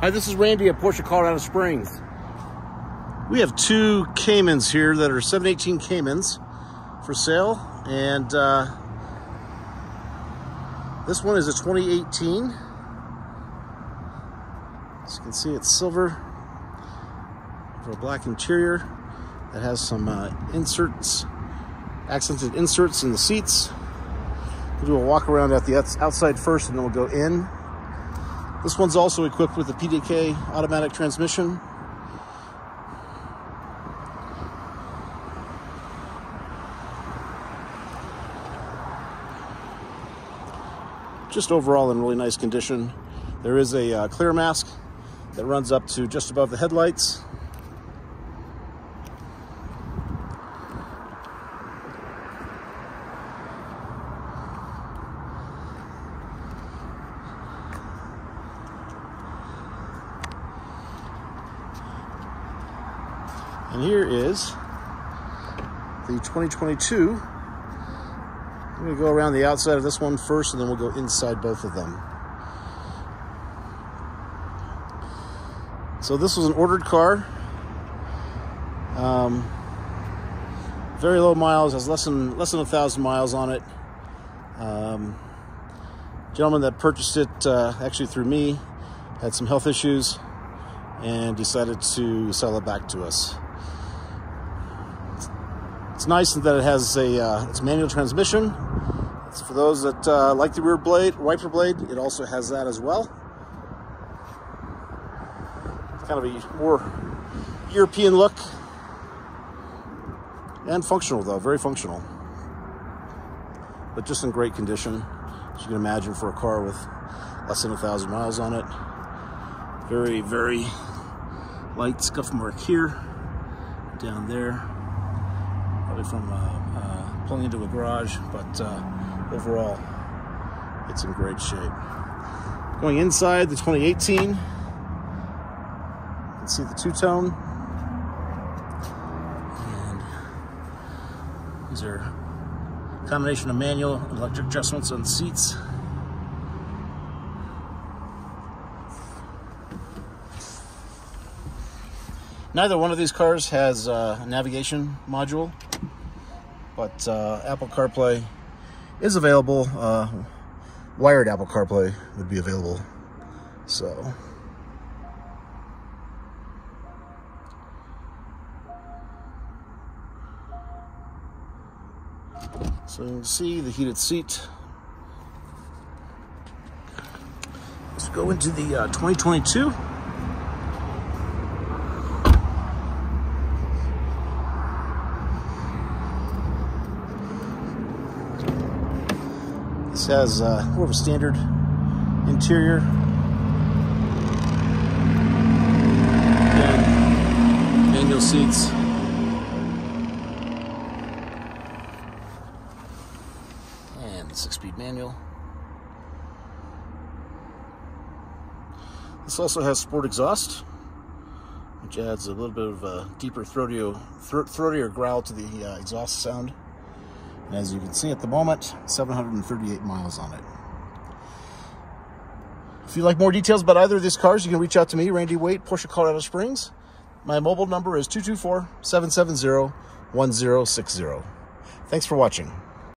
Hi, this is Randy at Porsche Colorado Springs. We have two Caymans here that are 718 Caymans for sale, and uh, this one is a 2018. As you can see, it's silver for a black interior. It has some uh, inserts, accented inserts in the seats. We'll do a walk around at the outside first, and then we'll go in. This one's also equipped with a PDK automatic transmission. Just overall in really nice condition. There is a uh, clear mask that runs up to just above the headlights. And here is the 2022. I'm to go around the outside of this one first, and then we'll go inside both of them. So this was an ordered car. Um, very low miles, has less than less than a thousand miles on it. Um, gentleman that purchased it uh, actually through me had some health issues and decided to sell it back to us. It's nice that it has a uh, it's manual transmission. It's for those that uh, like the rear blade, wiper blade. It also has that as well. It's kind of a more European look and functional though, very functional, but just in great condition, as you can imagine for a car with less than a thousand miles on it. Very, very light scuff mark here, down there probably from uh, uh, pulling into a garage, but uh, overall, it's in great shape. Going inside the 2018, you can see the two-tone. And these are a combination of manual and electric adjustments on the seats. Neither one of these cars has uh, a navigation module, but uh, Apple CarPlay is available. Uh, wired Apple CarPlay would be available. So. So you can see the heated seat. Let's go into the uh, 2022. This has uh, more of a standard interior. Again, manual seats. And six-speed manual. This also has sport exhaust, which adds a little bit of a deeper throatier, throatier growl to the uh, exhaust sound. And as you can see at the moment, 738 miles on it. If you'd like more details about either of these cars, you can reach out to me, Randy Waite, Porsche Colorado Springs. My mobile number is 224 770 1060. Thanks for watching.